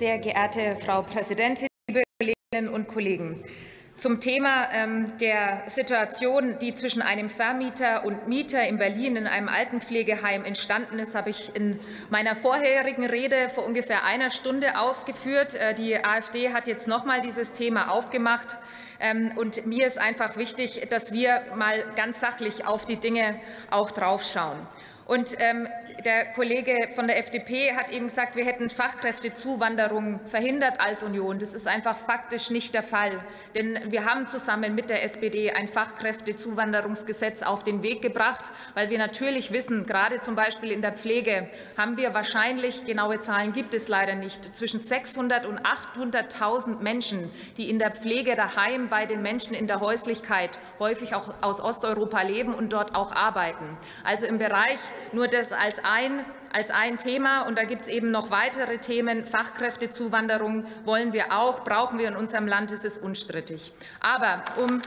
Sehr geehrte Frau Präsidentin, liebe Kolleginnen und Kollegen! Zum Thema ähm, der Situation, die zwischen einem Vermieter und Mieter in Berlin in einem Altenpflegeheim entstanden ist, habe ich in meiner vorherigen Rede vor ungefähr einer Stunde ausgeführt. Äh, die AfD hat jetzt noch mal dieses Thema aufgemacht. Ähm, und mir ist einfach wichtig, dass wir mal ganz sachlich auf die Dinge auch draufschauen. Und ähm, der Kollege von der FDP hat eben gesagt, wir hätten Fachkräftezuwanderung verhindert als Union. Das ist einfach faktisch nicht der Fall. Denn wir haben zusammen mit der SPD ein Fachkräftezuwanderungsgesetz auf den Weg gebracht, weil wir natürlich wissen, gerade zum Beispiel in der Pflege haben wir wahrscheinlich, genaue Zahlen gibt es leider nicht, zwischen 600 und 800.000 Menschen, die in der Pflege daheim bei den Menschen in der Häuslichkeit häufig auch aus Osteuropa leben und dort auch arbeiten. Also im Bereich nur das als ein, als ein Thema. Und da gibt es eben noch weitere Themen. Fachkräftezuwanderung wollen wir auch, brauchen wir in unserem Land, ist unstrittig. Aber um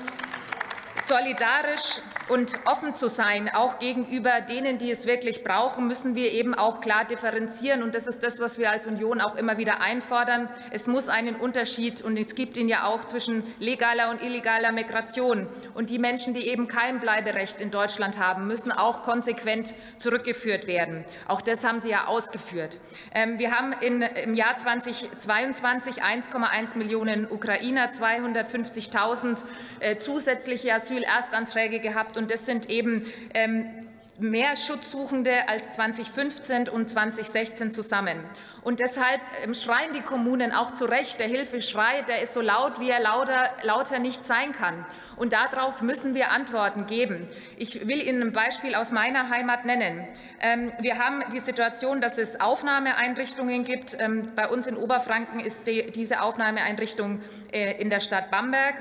solidarisch und offen zu sein, auch gegenüber denen, die es wirklich brauchen, müssen wir eben auch klar differenzieren. Und das ist das, was wir als Union auch immer wieder einfordern. Es muss einen Unterschied, und es gibt ihn ja auch, zwischen legaler und illegaler Migration. Und die Menschen, die eben kein Bleiberecht in Deutschland haben, müssen auch konsequent zurückgeführt werden. Auch das haben Sie ja ausgeführt. Ähm, wir haben im Jahr 2022 1,1 Millionen Ukrainer, 250.000 äh, zusätzliche Asylerstanträge gehabt. Und das sind eben ähm, mehr Schutzsuchende als 2015 und 2016 zusammen. Und deshalb ähm, schreien die Kommunen auch zu Recht, der Hilfeschrei, der ist so laut, wie er lauter, lauter nicht sein kann. Und darauf müssen wir Antworten geben. Ich will Ihnen ein Beispiel aus meiner Heimat nennen. Ähm, wir haben die Situation, dass es Aufnahmeeinrichtungen gibt. Bei uns in Oberfranken ist diese Aufnahmeeinrichtung äh, in der Stadt Bamberg.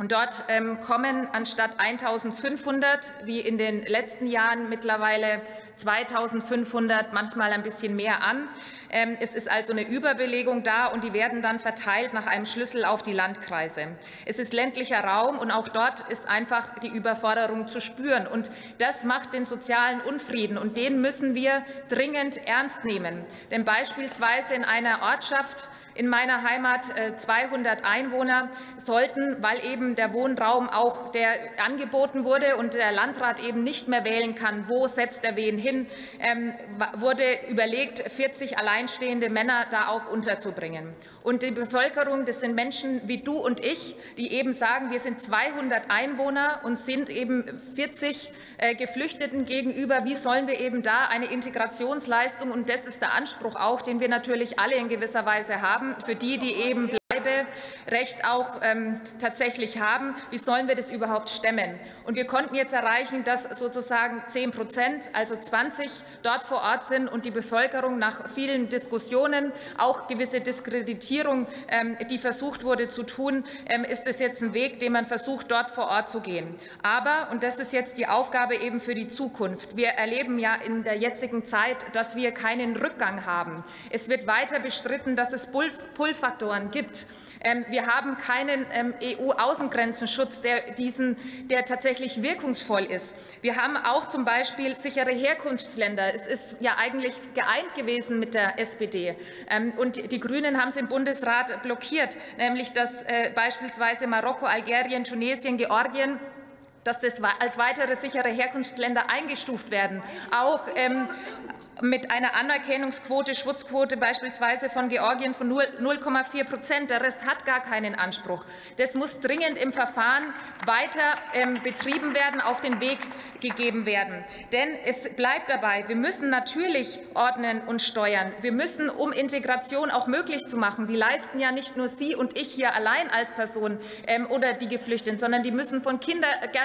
Und dort ähm, kommen anstatt 1.500 wie in den letzten Jahren mittlerweile 2.500, manchmal ein bisschen mehr an. Ähm, es ist also eine Überbelegung da und die werden dann verteilt nach einem Schlüssel auf die Landkreise. Es ist ländlicher Raum und auch dort ist einfach die Überforderung zu spüren. Und das macht den sozialen Unfrieden und den müssen wir dringend ernst nehmen. Denn beispielsweise in einer Ortschaft in meiner Heimat 200 äh, Einwohner sollten, weil eben der Wohnraum auch der angeboten wurde und der Landrat eben nicht mehr wählen kann, wo setzt er wen hin, ähm, wurde überlegt, 40 alleinstehende Männer da auch unterzubringen. Und die Bevölkerung, das sind Menschen wie du und ich, die eben sagen, wir sind 200 Einwohner und sind eben 40 äh, Geflüchteten gegenüber. Wie sollen wir eben da eine Integrationsleistung, und das ist der Anspruch auch, den wir natürlich alle in gewisser Weise haben, für die, die eben Bleiberecht auch ähm, tatsächlich haben. Wie sollen wir das überhaupt stemmen? Und wir konnten jetzt erreichen, dass sozusagen 10 Prozent, also 20, dort vor Ort sind und die Bevölkerung nach vielen Diskussionen, auch gewisse Diskreditierung, ähm, die versucht wurde zu tun, ähm, ist es jetzt ein Weg, den man versucht, dort vor Ort zu gehen. Aber, und das ist jetzt die Aufgabe eben für die Zukunft, wir erleben ja in der jetzigen Zeit, dass wir keinen Rückgang haben. Es wird weiter bestritten, dass es Pull-Faktoren gibt. Ähm, wir haben keinen ähm, EU-Außengrenzenschutz, der, der tatsächlich wirkungsvoll ist. Wir haben auch zum Beispiel sichere Herkunftsländer. Es ist ja eigentlich geeint gewesen mit der SPD. Ähm, und die Grünen haben es im Bundesrat blockiert, nämlich dass äh, beispielsweise Marokko, Algerien, Tunesien, Georgien dass das als weitere sichere Herkunftsländer eingestuft werden. Auch ähm, mit einer Anerkennungsquote, Schutzquote beispielsweise von Georgien von 0,4 Prozent. Der Rest hat gar keinen Anspruch. Das muss dringend im Verfahren weiter ähm, betrieben werden, auf den Weg gegeben werden. Denn es bleibt dabei, wir müssen natürlich ordnen und steuern. Wir müssen, um Integration auch möglich zu machen, die leisten ja nicht nur Sie und ich hier allein als Person ähm, oder die Geflüchteten, sondern die müssen von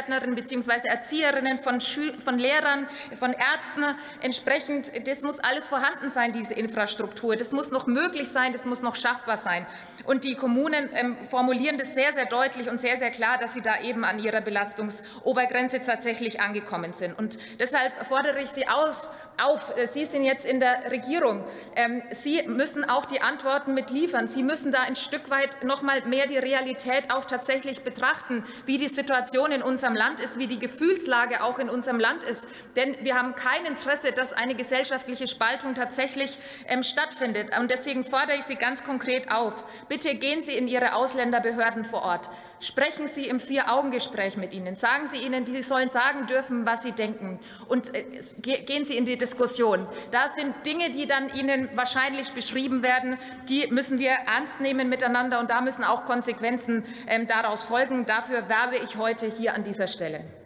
Kindergärtnerinnen bzw. Erzieherinnen, von, von Lehrern, von Ärzten entsprechend das muss alles vorhanden sein, diese Infrastruktur. Das muss noch möglich sein, das muss noch schaffbar sein. Und die Kommunen ähm, formulieren das sehr, sehr deutlich und sehr, sehr klar, dass sie da eben an ihrer Belastungsobergrenze tatsächlich angekommen sind. Und deshalb fordere ich Sie aus, auf. Äh, Sie sind jetzt in der Regierung. Ähm, Sie müssen auch die Antworten mitliefern. Sie müssen da ein Stück weit noch mal mehr die Realität auch tatsächlich betrachten, wie die Situation in unserem unserem Land ist, wie die Gefühlslage auch in unserem Land ist. Denn wir haben kein Interesse, dass eine gesellschaftliche Spaltung tatsächlich ähm, stattfindet. Und deswegen fordere ich Sie ganz konkret auf. Bitte gehen Sie in Ihre Ausländerbehörden vor Ort. Sprechen Sie im Vier-Augen-Gespräch mit ihnen. Sagen Sie ihnen, Sie sollen sagen dürfen, was sie denken. Und äh, gehen Sie in die Diskussion. Da sind Dinge, die dann Ihnen wahrscheinlich beschrieben werden, die müssen wir ernst nehmen miteinander. Und da müssen auch Konsequenzen ähm, daraus folgen. Dafür werbe ich heute hier an dieser Stelle.